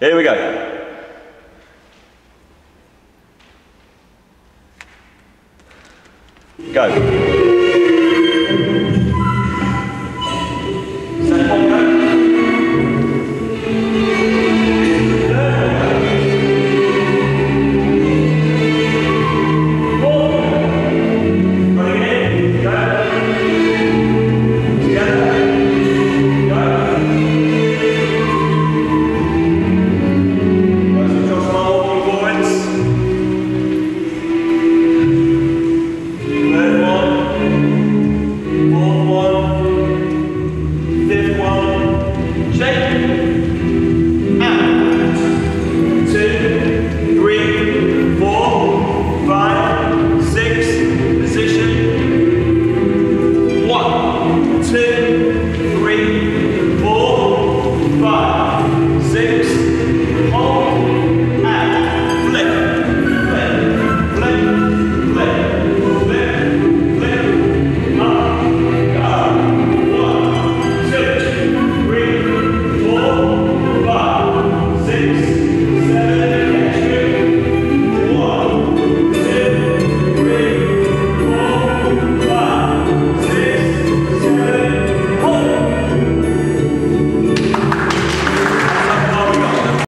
Here we go. Go.